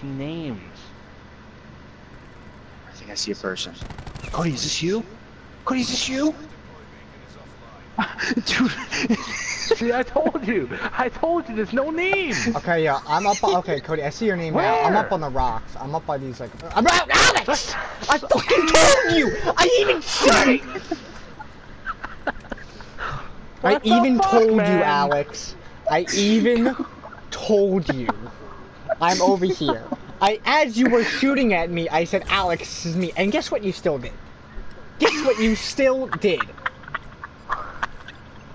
see names. I think I see a person. Cody, is this you? Cody, is this you? Dude. See, I told you. I told you. There's no name. Okay, yeah, I'm up. Okay, Cody, I see your name now. I'm up on the rocks. I'm up by these like. I'm out, Alex. I fucking told you. I even said it. I even fuck, told you. Alex. I even told you. I'm over here. I, as you were shooting at me, I said, Alex, this is me. And guess what you still did? Guess what you still did?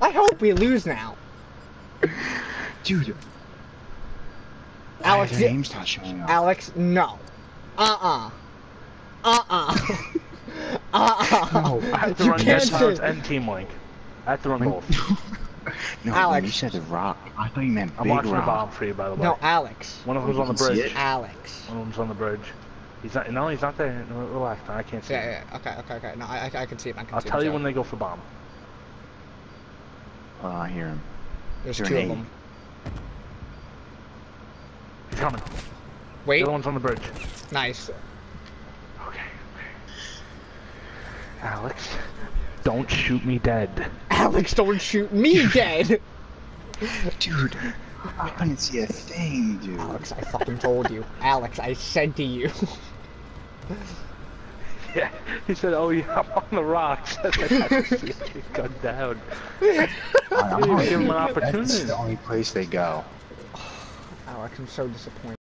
I hope we lose now. Dude. Alex, name's not showing up. Alex, no. Uh-uh. Uh-uh. Uh-uh. No, I have to You run Hounds say- and Team Link. I have to run both. No, Alex. you said the rock, I thought you meant I'm big watching the bomb for you, by the way. No, Alex. One of them's on the can see bridge. it? Alex. One of them's on the bridge. He's not. No, he's not there. No, relax. I can't see. Yeah, him. yeah, okay, okay, okay. No, I, I, I can see him. I can I'll see tell him. you so- when they go for bomb. Oh, I hear him. There's You're two of them. He's coming. Wait, The other one's on the bridge. nice. Okay. Alex, don't shoot me dead. Alex, don't shoot me dead! Dude, I couldn't see a thing, dude. Alex, I fucking told you. Alex, I said to you. Yeah. He said, "Oh yeah, I'm on the rocks." I had to see if he got down. I'm didn't give him an That's opportunity. the only place they go. Alex, I'm so disappointed.